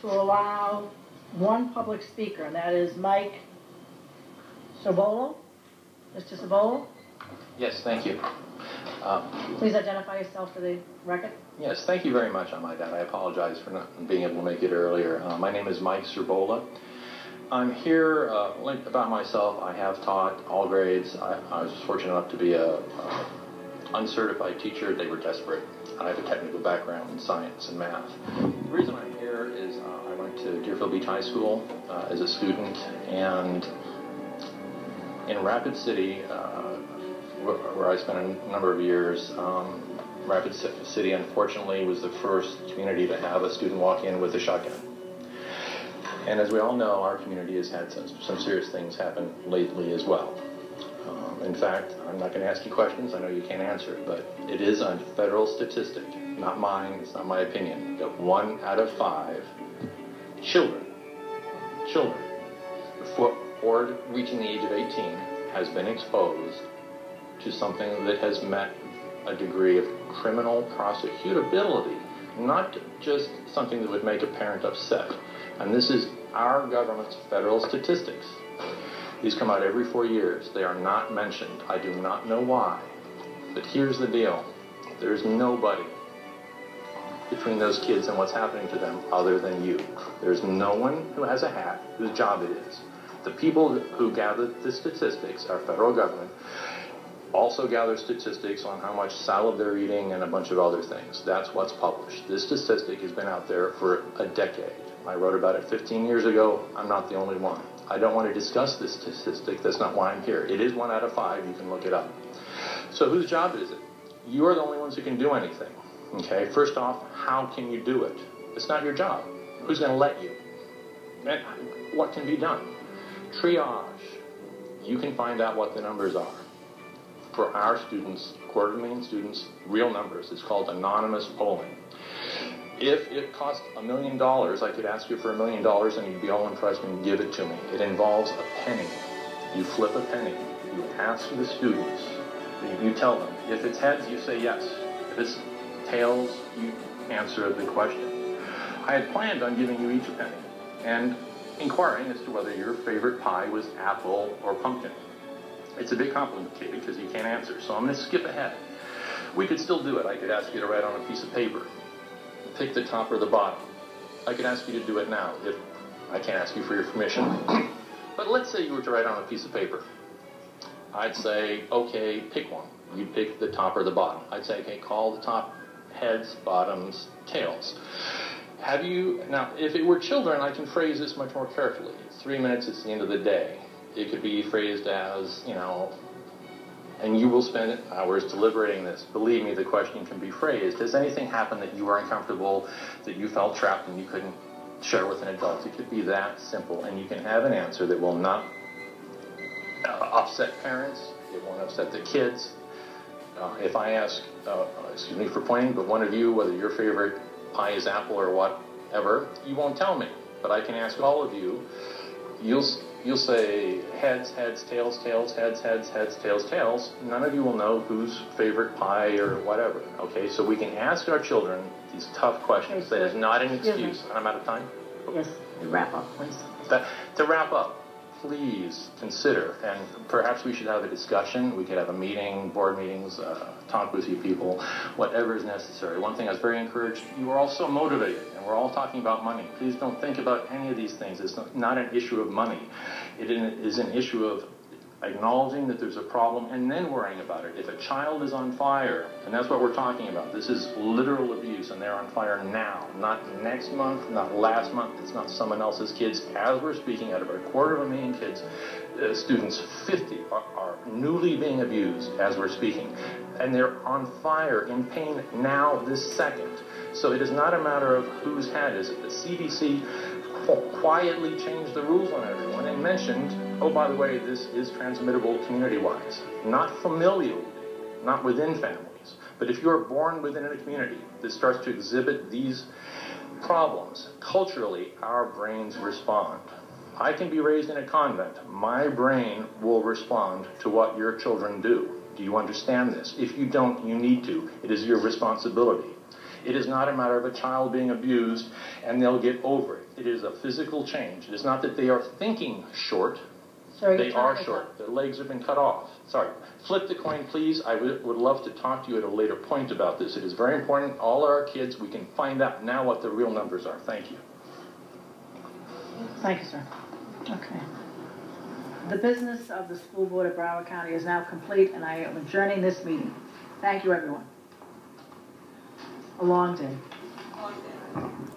to allow one public speaker, and that is Mike Sobolo. Mr. Sobolo, Yes, thank you. Uh, please identify yourself for the record. Yes, thank you very much on my dad. I apologize for not being able to make it earlier. Uh, my name is Mike Sirbola. I'm here uh, about myself. I have taught all grades. I, I was fortunate enough to be a, a uncertified teacher. They were desperate. I have a technical background in science and math. The reason I'm here is uh, I went to Deerfield Beach High School uh, as a student, and in Rapid City, uh, wh- where I spent a number of years, um, Rapid City unfortunately was the first community to have a student walk in with a shotgun. And as we all know, our community has had some, some serious things happen lately as well. Um, in fact, I'm not going to ask you questions. I know you can't answer but it is a federal statistic, not mine. It's not my opinion. That one out of five children, children, before or reaching the age of 18, has been exposed to something that has met a degree of criminal prosecutability, not just something that would make a parent upset. And this is our government's federal statistics. These come out every four years. They are not mentioned. I do not know why. But here's the deal there's nobody between those kids and what's happening to them other than you. There's no one who has a hat whose job it is. The people who gather the statistics, our federal government, also gather statistics on how much salad they're eating and a bunch of other things. That's what's published. This statistic has been out there for a decade. I wrote about it 15 years ago. I'm not the only one. I don't want to discuss this statistic. That's not why I'm here. It is one out of five. You can look it up. So whose job is it? You are the only ones who can do anything. Okay. First off, how can you do it? It's not your job. Who's going to let you? And what can be done? Triage. You can find out what the numbers are for our students, quarter million students, real numbers. It's called anonymous polling. If it cost a million dollars, I could ask you for a million dollars and you'd be all impressed and give it to me. It involves a penny. You flip a penny. You ask the students. You tell them. If it's heads, you say yes. If it's tails, you answer the question. I had planned on giving you each a penny and inquiring as to whether your favorite pie was apple or pumpkin. It's a bit complicated because you can't answer, so I'm going to skip ahead. We could still do it. I could ask you to write on a piece of paper. Pick the top or the bottom. I could ask you to do it now if I can't ask you for your permission. but let's say you were to write on a piece of paper. I'd say, okay, pick one. You'd pick the top or the bottom. I'd say, okay, call the top heads, bottoms, tails. Have you, now, if it were children, I can phrase this much more carefully. Three minutes, it's the end of the day. It could be phrased as, you know, and you will spend hours deliberating this. Believe me, the question can be phrased. Has anything happened that you were uncomfortable, that you felt trapped and you couldn't share with an adult? It could be that simple, and you can have an answer that will not upset parents, it won't upset the kids. Uh, if I ask, uh, excuse me for pointing, but one of you, whether your favorite pie is apple or whatever, you won't tell me. But I can ask all of you. You'll you'll say heads, heads, tails, tails, heads, heads, heads, tails, tails. None of you will know whose favorite pie or whatever. Okay, so we can ask our children these tough questions. That is not an Excuse me. excuse. I'm out of time. Yes, wrap up, please. That, to wrap up, please consider, and perhaps we should have a discussion. We could have a meeting, board meetings, uh, talk with you people, whatever is necessary. One thing I was very encouraged, you are all so motivated, and we're all talking about money. Please don't think about any of these things. It's not, not an issue of money. It is an issue of acknowledging that there's a problem and then worrying about it. If a child is on fire, and that's what we're talking about, this is literal abuse, and they're on fire now, not next month, not last month, it's not someone else's kids. As we're speaking, out of a quarter of a million kids, uh, students, 50 are, are newly being abused as we're speaking, and they're on fire in pain now, this second. So it is not a matter of whose hat is it. The CDC qu- quietly changed the rules on everyone and mentioned, oh, by the way, this is transmittable community-wise, not familially, not within families. But if you are born within a community that starts to exhibit these problems, culturally, our brains respond. I can be raised in a convent. My brain will respond to what your children do. Do you understand this? If you don't, you need to. It is your responsibility. It is not a matter of a child being abused and they'll get over it. It is a physical change. It is not that they are thinking short. Sir, your They are short. up. Their legs have been cut off. Sorry. Flip the coin, please. I would, would love to talk to you at a later point about this. It is very important. All our kids, we can find out now what the real numbers are. Thank you. Thank you, sir. Okay. The business of the school board of Broward County is now complete, and I am adjourning this meeting. Thank you, everyone. A long day. Long day.